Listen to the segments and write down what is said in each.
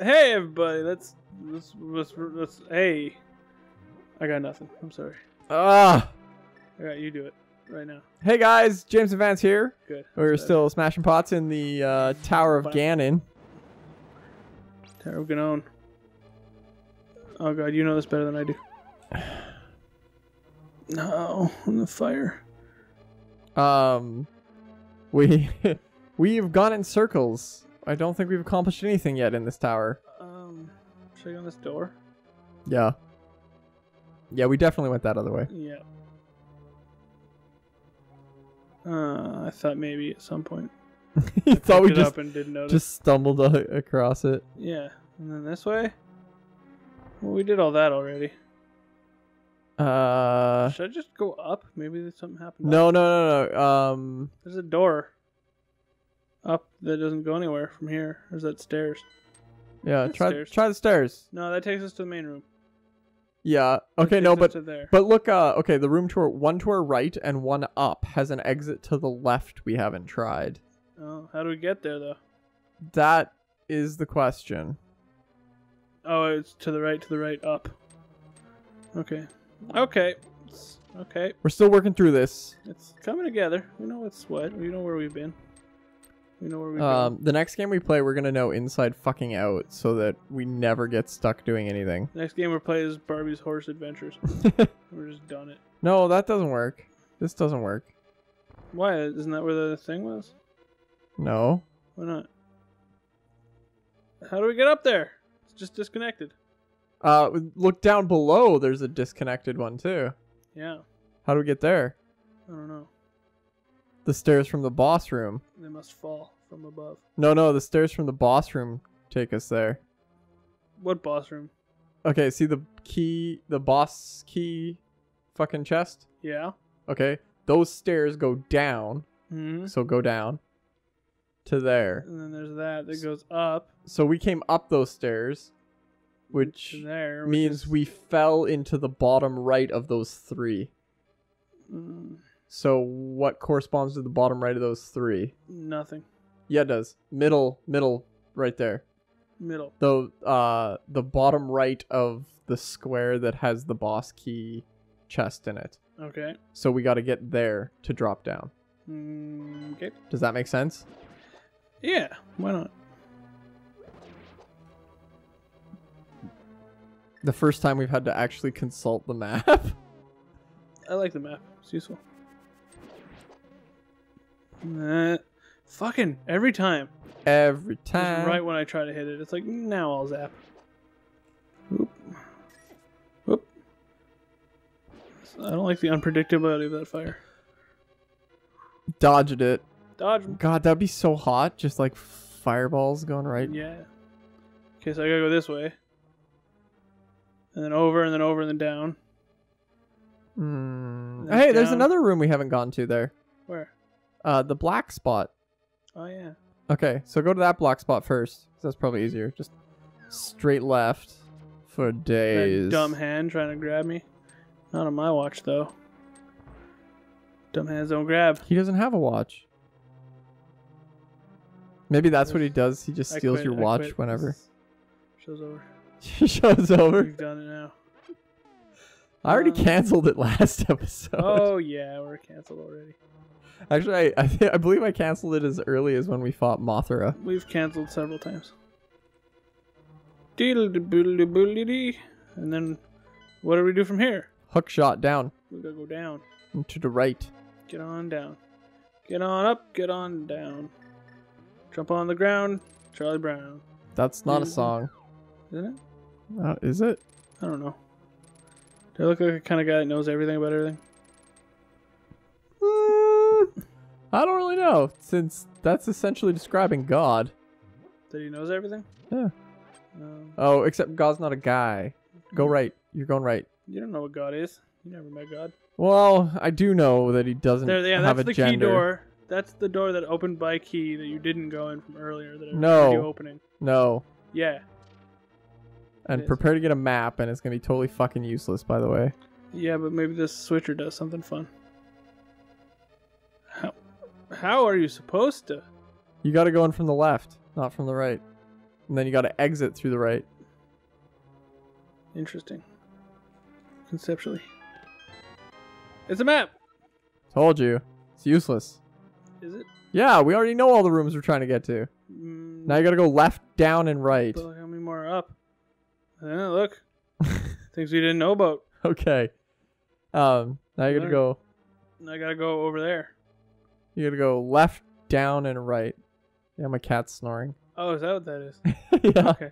Hey, everybody. Let's let's let's, let's hey. I got nothing. I'm sorry. Ah. All right, you do it right now. Hey guys, James and Vance here. Good. We're That's still smashing pots in the uh, Tower of Fine. Ganon. Tower of Ganon. Oh god, you know this better than I do. No, on the fire. Um, we we've gone in circles. I don't think we've accomplished anything yet in this tower. Um, check on this door. Yeah. Yeah, we definitely went that other way. Yeah. Uh, I thought maybe at some point. you thought we just just stumbled across it. Yeah, and then this way. Well, we did all that already. Uh, Should I just go up? Maybe there's something happened. no, no, no, no. Um, There's a door up that doesn't go anywhere from here. There's that stairs. yeah. There's Try stairs. try the stairs. No, that takes us to the main room. Yeah. Okay. No, but there. But look, uh, okay, the room to our, one to our right and one up has an exit to the left we haven't tried. Oh, how do we get there though? That is the question. Oh, it's to the right, to the right, up. Okay. Okay. It's- okay. We're still working through this. It's coming together. We know what's what. We know where we've been. We know where we've Um, the next game we play, we're gonna know inside fucking out so that we never get stuck doing anything. Next game we play is Barbie's Horse Adventures. we're just done it. no, that doesn't work. This doesn't work. Why? Isn't that where the thing was? No. Why not? How do we get up there? It's just disconnected. Uh, look down below. There's a disconnected one too. Yeah. How do we get there? I don't know. The stairs from the boss room. They must fall from above. No, no, the stairs from the boss room take us there. What boss room? Okay, see the key, the boss key fucking chest? Yeah. Okay, those stairs go down, hmm so go down to there. And then there's that that goes up So we came up those stairs, which there. means is- we fell into the bottom right of those three. Mm, So what corresponds to the bottom right of those three? nothing. Yeah, it does. Middle, middle, right there. Middle. The uh, the bottom right of the square that has the boss key chest in it. Okay. So we got to get there to drop down. Mm, okay. Does that make sense? Yeah. Why not? The first time we've had to actually consult the map. I like the map. It's useful. Uh, fucking every time. Every Just time. right when I try to hit it, it's like now I'll zap. Whoop. Whoop. I don't like the unpredictability of that fire. Dodged it. Dodge 'em. God, that'd be so hot. Just like fireballs going right. Yeah. Okay, so I gotta go this way. And then over, and then over, and then down. Mm. That's Hey, there's another room we haven't gone to there. Where? Uh, the black spot. Oh, yeah. Okay, so go to that black spot first. 'cause that's probably easier. Just straight left for That days. dumb hand trying to grab me. Not on my watch, though. Dumb hands don't grab. He doesn't have a watch. Maybe that's what he does. He just steals quit, your watch whenever. Show's over. Show's over. We've done it now. I already Um, canceled it last episode. Oh, yeah, we're canceled already. Actually, I I, thi- I believe I canceled it as early as when we fought Mothra. We've canceled several times. Deedle boodle boodle dee. And then, what do we do from here? Hook shot down We gotta go down. and to the right. Get on down. Get on up, get on down. Jump on the ground, Charlie Brown. That's not a song. Isn't it? Uh, is it? I don't know. Do I look like a kind of guy that knows everything about everything? Mm, I don't really know, since that's essentially describing God. That he knows everything? Yeah. Um, Oh, except God's not a guy. Go right. You're going right. you don't know what God is. You never met God. Well, I do know that he doesn't There, yeah, have that's a the key door. That's the door that opened by key that you didn't go in from earlier. That I No. you opening. No. Yeah, And prepare to get a map, and it's gonna be totally fucking useless, by the way. yeah, but maybe this switcher does something fun. How? How are you supposed to? You gotta go in from the left, not from the right. and then you got to exit through the right. Interesting. Conceptually. It's a map! Told you. It's useless. Is it? Yeah, we already know all the rooms we're trying to get to. Mm, Now you got to go left, down, and right. but Uh, look. Things we didn't know about. Okay. Um, now you got to Learn. go. I gotta go over there. You got to go left, down, and right. Yeah, my cat's snoring. Oh, is that what that is? yeah. Okay.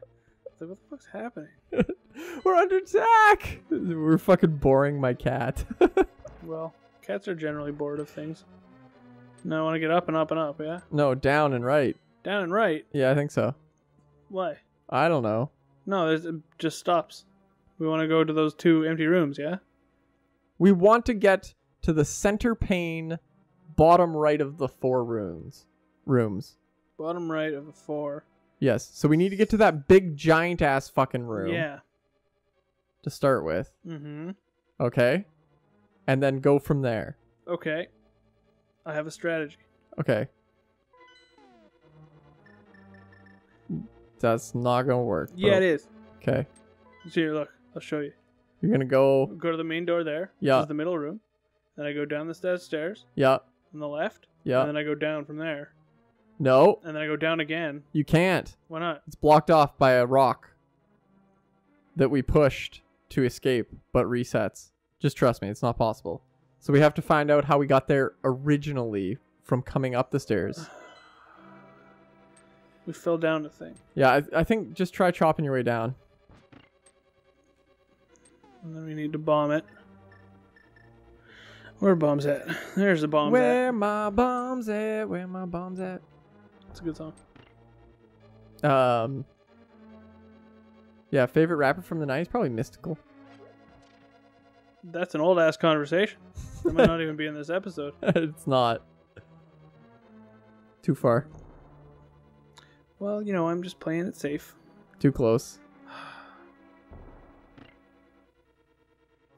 So what the fuck's happening? We're under attack. We're fucking boring my cat. Well, cats are generally bored of things. Now I want to get up and up and up, yeah? no, down and right. Down and right. Yeah, I think so. Why? I don't know. No, it just stops. We want to go to those two empty rooms, yeah? We want to get to the center pane, bottom right of the four rooms. Rooms. Bottom right of the four. Yes. So we need to get to that big giant ass fucking room Yeah. to start with. Mm-hmm. Okay. And then go from there. Okay. I have a strategy. Okay. That's not gonna work. Yeah, it is. Okay. See here, look. I'll show you. You're gonna go. Go to the main door there. Yeah. This is the middle room. Then I go down the sta- stairs Yeah. on the left. Yeah. And then I go down from there. No, And then I go down again. you can't. Why not? It's blocked off by a rock that we pushed to escape, but resets. Just trust me, it's not possible. So we have to find out how we got there originally from coming up the stairs. We fell down a thing. Yeah, I, I think just try chopping your way down. And then we need to bomb it. Where bombs at? There's the bombs Where at. my bombs at? Where my bombs at? It's a good song. Um. Yeah, favorite rapper from the '90s probably Mystikal. That's an old ass conversation. That might not even be in this episode. it's not too far, Well, you know, I'm just playing it safe. too close.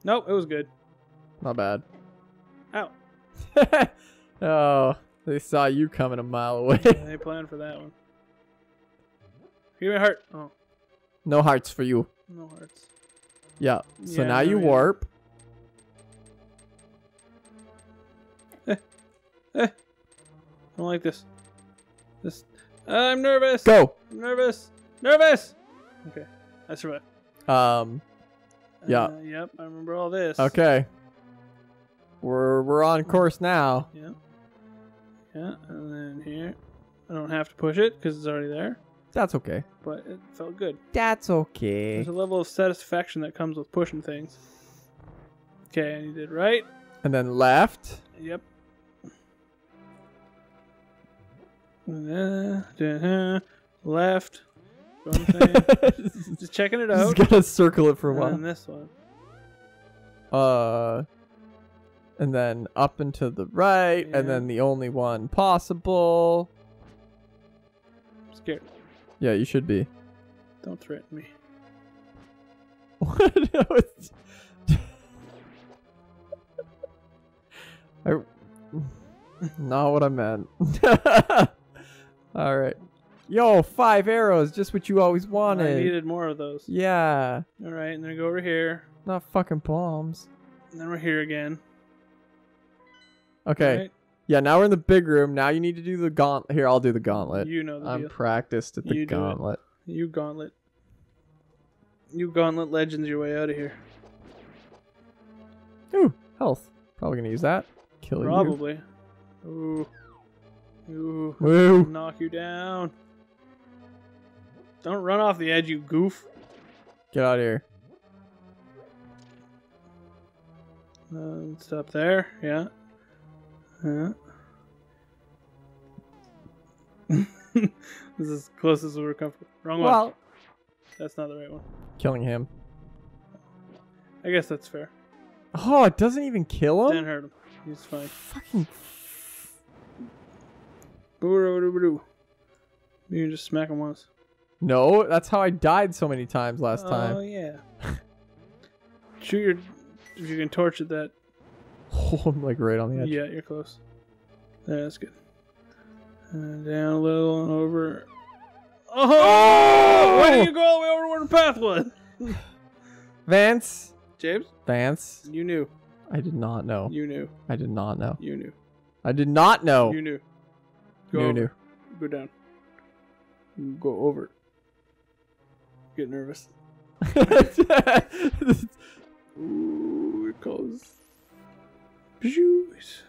Nope, it was good. Not bad. Ow. oh, they saw you coming a mile away. They planned for that one. Give me a heart. Oh, no hearts for you. no hearts. Yeah. So Yeah, now you yeah. warp. I don't like this. This. I'm nervous. Go. I'm nervous. Nervous. Okay, I survived. Um. Yeah. Uh, yep, I remember all this. Okay. We're we're on course now. Yeah. Yeah, and then here. I don't have to push it because it's already there, That's okay. but it felt good. That's okay. There's a level of satisfaction that comes with pushing things. Okay, and you did right. And then left. Yep. Left. Going thing. Just checking it out. Just gotta circle it for a while. then this one. Uh, and then up and to the right, Yeah. and then the only one possible. I'm scared. Yeah, you should be. Don't threaten me. What? No, it's- I, not what I meant. All right. Yo, five arrows, just what you always wanted. I needed more of those. Yeah, All right, and then go over here, not fucking bombs. and then we're here again. Okay. Right? Yeah, now we're in the big room. Now you need to do the gauntlet. Here, I'll do the gauntlet. You know the I'm deal. practiced at the You gauntlet. You gauntlet. You gauntlet legends your way out of here. Ooh, health. Probably gonna use that. Kill you. Probably. Ooh. Ooh. Woo. Knock you down. Don't run off the edge, you goof. Get out of here. Uh, stop there. Yeah. Yeah. this is as close as we're comfortable. Wrong one. Well, That's not the right one. killing him. I guess that's fair. Oh, it doesn't even kill him. Didn't hurt him. He's fine. Fucking. You can just smack him once. No, that's how I died so many times last Oh time. Oh yeah. Shoot your. If you can torch it, that. Oh, I'm like right on the edge. Yeah, you're close. There, that's good. And down a little and over. Oh! oh! Why did you go all the way over where the path was? Vance. James, Vance. you knew. I did not know. You knew. I did not know. You knew. I did not know. You knew. Go New, over. new. Go down. Go over. Get nervous. Ooh, it goes.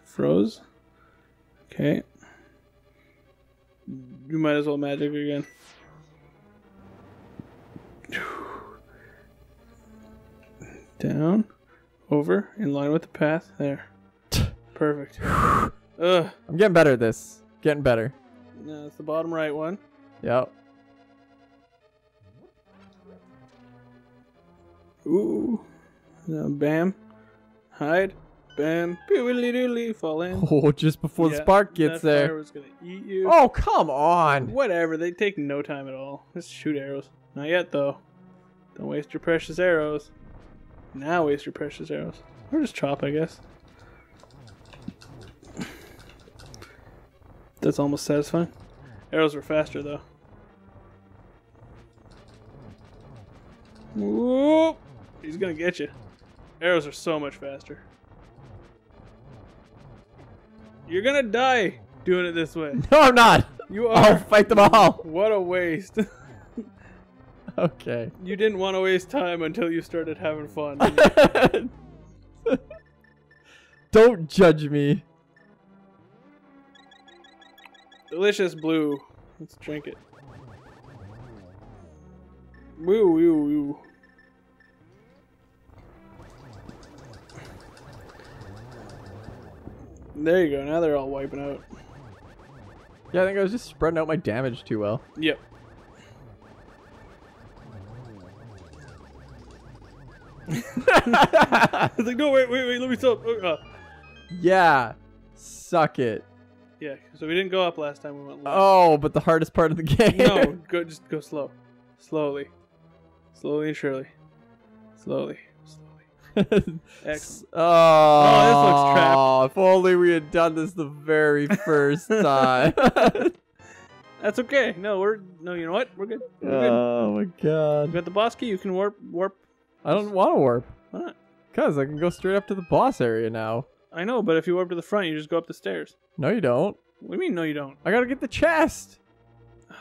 Froze. Okay. You might as well magic again. Down, over, in line with the path. There. Perfect. Ugh. I'm getting better at this. Getting better. No, it's the bottom right one. Yep. Ooh. Now, bam. Hide. Bam. Peewily doodly. Fall in. Oh, just before the spark gets there. was gonna eat you. Oh, come on. Whatever. They take no time at all. Just shoot arrows. Not yet, though. Don't waste your precious arrows. Now waste your precious arrows. Or just chop, I guess. That's almost satisfying. Arrows are faster, though. Whoop! He's gonna get you. Arrows are so much faster. You're gonna die doing it this way. No, I'm not. You I'll are. fight them all. What a waste. Okay. you didn't want to waste time until you started having fun. Don't judge me. Delicious blue. Let's drink it. Woo woo woo. There you go. Now they're all wiping out. Yeah, I think I was just spreading out my damage too well. Yep. I was like, no, wait, wait, wait. Let me stop. Oh, uh, yeah. Suck it. Yeah. So we didn't go up last time. We went left. Oh, but the hardest part of the game. No, go just go slow, slowly, slowly and surely, slowly, slowly. Excellent. Oh, oh, this looks trapped. If only we had done this the very first time. That's okay. No, we're no. You know what? We're good. We're good. oh my god. You got the boss key. You can warp, warp. I don't want to warp. Why not? Cause I can go straight up to the boss area now. I know, but if you warp to the front, you just go up the stairs. No, you don't. What do you mean? No, you don't. I gotta get the chest.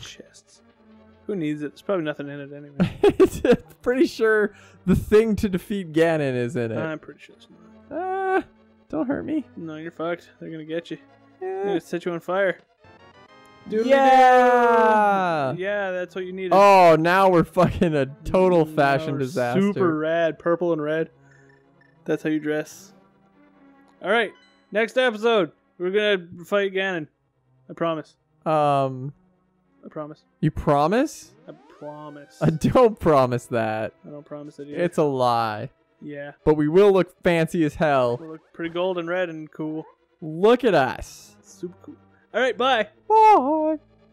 Chests. Who needs it? There's probably nothing in it anyway. Pretty sure the thing to defeat Ganon is in it. I'm pretty sure it's not. Ah, don't hurt me. No, you're fucked. They're gonna get you. They're Eh. gonna set you on fire. Doodly-doo. Yeah. Yeah, that's what you needed. Oh, now we're fucking a total fashion disaster. Super rad, purple and red. That's how you dress. All right, next episode we're gonna fight Ganon. I promise. Um, I promise. you promise? I promise. I don't promise that. I don't promise it either. It's a lie. yeah. But we will look fancy as hell. We'll look pretty gold and red and cool. Look at us. Super cool. All right, bye. Bye.